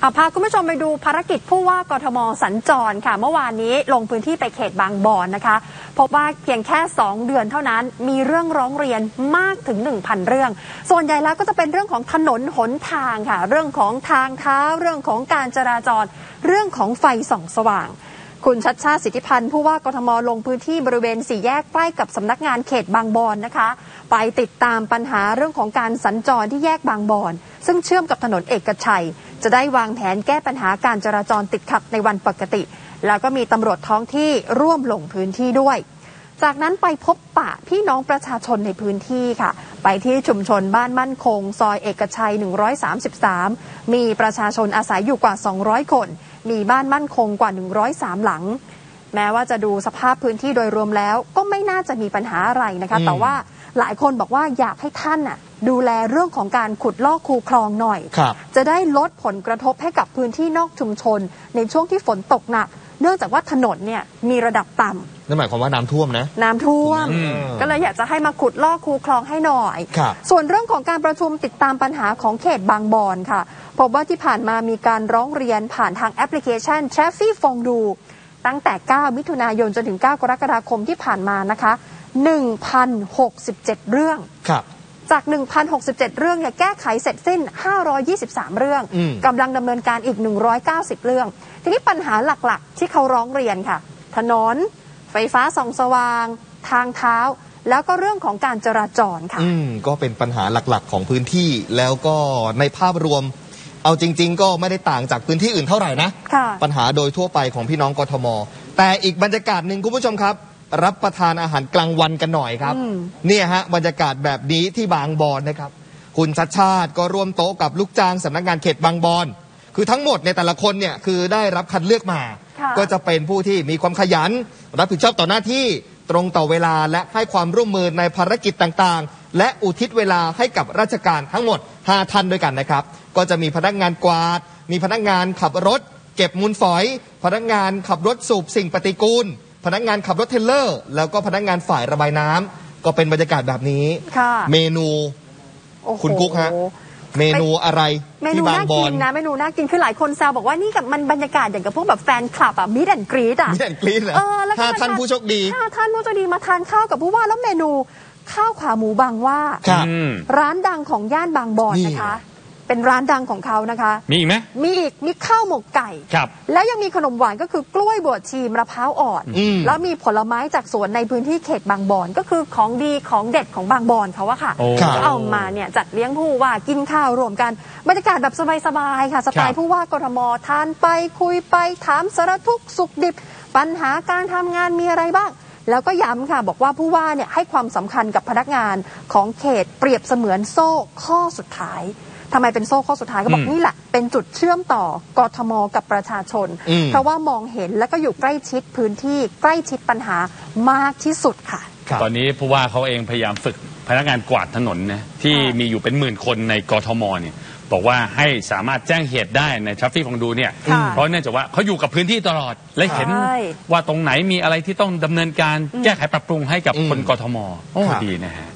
เอาพาคุณผู้ชมไปดูภารกิจผู้ว่ากทมสัญจรค่ะ เมื่อวานนี้ลงพื้นที่ไปเขตบางบอนนะคะ พบว่าเพียงแค่ 2 เดือนเท่านั้นมีเรื่องร้องเรียนมากถึง 1,000 เรื่อง ส่วนใหญ่แล้วก็จะเป็นเรื่องของถนนหนทางค่ะ เรื่องของทางเท้าเรื่องของการจราจร เรื่องของไฟส่องสว่าง คุณชัดชาติสิทธิพันธ์ผู้ว่ากทมลงพื้นที่บริเวณสี่แยกใกล้กับสำนักงานเขตบางบอนนะคะ ไปติดตามปัญหาเรื่องของการสัญจรที่แยกบางบอนซึ่งเชื่อมกับถนนเอกชัย จะได้วางแผนแก้ปัญหาการจราจรติดขัดในวันปกติ แล้วก็มีตำรวจท้องที่ร่วมลงพื้นที่ด้วย จากนั้นไปพบปะพี่น้องประชาชนในพื้นที่ค่ะ ไปที่ชุมชนบ้านมั่นคง ซอยเอกชัย 133 มีประชาชนอาศัยอยู่กว่า 200 คน มีบ้านมั่นคงกว่า 103 หลัง แม้ว่าจะดูสภาพพื้นที่โดยรวมแล้วก็ไม่น่าจะมีปัญหาอะไรนะคะอืมแต่ว่า หลายคนบอกว่าอยากให้ท่านน่ะดูแลเรื่องของการขุดลอกคูคลองหน่อยครับจะได้ลดผลกระทบให้กับพื้นที่นอกชุมชน ในช่วงที่ฝนตกหนัก เนื่องจากว่าถนนเนี่ยมีระดับต่ำนั่นหมายความว่าน้ำท่วมนะ น้ำท่วมอืมก็เลยอยากจะให้มาขุดลอกคูคลองให้หน่อยครับส่วนเรื่องของการประชุมติดตามปัญหาของเขตบางบอนค่ะ พบว่าที่ผ่านมามีการร้องเรียนผ่านทางแอปพลิเคชัน t r a f f i c ฟงดู ตั้งแต่ 9 มิถุนายนจนถึง 9 กรกฎาคมที่ผ่านมานะคะ 1,067 เรื่องครับจาก 1,067 เรื่องเนี่ยแก้ไขเสร็จสิ้น 523 เรื่องอืมกำลังดำเนินการอีก 190 เรื่อง ทีนี้ปัญหาหลักๆ ที่เขาร้องเรียนค่ะ ถนน ไฟฟ้าส่องสว่าง ทางเท้า แล้วก็เรื่องของการจราจรค่ะ อืม ก็เป็นปัญหาหลักๆ ของพื้นที่แล้วก็ในภาพรวม เอาจริง ๆ ก็ไม่ได้ต่างจากพื้นที่อื่นเท่าไหร่นะค่ะปัญหาโดยทั่วไปของพี่น้องกทม แต่อีกบรรยากาศหนึ่งคุณผู้ชมครับ รับประทานอาหารกลางวันกันหน่อยครับอืมเนี่ยฮะบรรยากาศแบบนี้ที่บางบอนนะครับ คุณชัดชาติก็ร่วมโต๊ะกับลูกจ้างสำนักงานเขตบางบอน คือทั้งหมดในยแต่ละคนเนี่ยคือได้รับคัดเลือกมาค่ะก็จะเป็นผู้ที่มีความขยัน รับผิดชอบต่อหน้าที่ตรงต่อเวลาและให้ความร่วมมือในภารกิจต่างๆ และอุทิศเวลาให้กับราชการทั้งหมด 5ท่านด้วยกันนะครับ ก็จะมีพนักงานกวาด มีพนักงานขับรถ เก็บมูลฝอย พนักงานขับรถสูบสิ่งปฏิกูล พนักงานขับรถเทรลเลอร์ แล้วก็พนักงานฝ่ายระบายน้ำก็เป็นบรรยากาศแบบนี้ ค่ะเมนู โอ้โห คุณกุ๊กฮะ เมนูอะไรเมนูที่บางน่าบอกิลนนะเมนูน่ากินคือหลายคนแซวบอกว่านี่กับมันบรรยากาศอย่างกับพวกแบบแฟนคลับอะ meet and greet อะ meet and greet เหรอเออแล้วก็ห้ามาท่านผู้โชคดีห้าท่านผู้โชคดีมาทานข้าวกับผู้ว่าแล้วเมนูข้าวขาหมูบางว่า ครับ อืม ร้านดังของย่านบางบอนนี่นะคะ เป็นร้านดังของเขานะคะ มีอีกไหมมีอีกมีข้าวหมกไก่ ครับ แล้วยังมีขนมหวานก็คือกล้วยบวชชีมะพร้าวอ่อน อืม แล้วมีผลไม้จากสวนในพื้นที่เขตบางบอนก็คือของดีของเด็ดของบางบอนเขาอะค่ะ โอ้ ครับก็เอามาเนี่ยจัดเลี้ยงผู้ว่ากินข้าวรวมกันบรรยากาศแบบสบายๆค่ะ สไตครัล์บผู้ว่ากทมทานไปคุยไปถามสารทุกข์สุขดิบ ปัญหาการทำงานมีอะไรบ้าง แล้วก็ย้ำค่ะ บอกว่าผู้ว่าเนี่ยให้ความสำคัญกับพนักงานของเขตเปรียบเสมือนโซ่ข้อสุดท้าย ทำไมเป็นโซ่ข้อสุดท้ายก็บอกอืมนี่แหละ เป็นจุดเชื่อมต่อกทมกับประชาชนอืมเพราะว่ามองเห็นและก็อยู่ใกล้ชิดพื้นที่ใกล้ชิดปัญหามากที่สุดค่ะครับตอนนี้ผู้ว่าเขาเองพยายามฝึกพนักงานกวาดถนนนะที่ค่ะมีอยู่เป็นหมื่นคนในกทมเนี่ยบอกว่าให้สามารถแจ้งเหตุได้ในทราฟฟิกของดูเนี่ยค่ะเพราะเนื่องจากว่าเขาอยู่กับพื้นที่ตลอด และเห็นใช่ว่าตรงไหนมีอะไรที่ต้องดำเนินการแก้ไขปรับปรุงให้กับอืมคนกทมโอ้ครับดีนะฮะ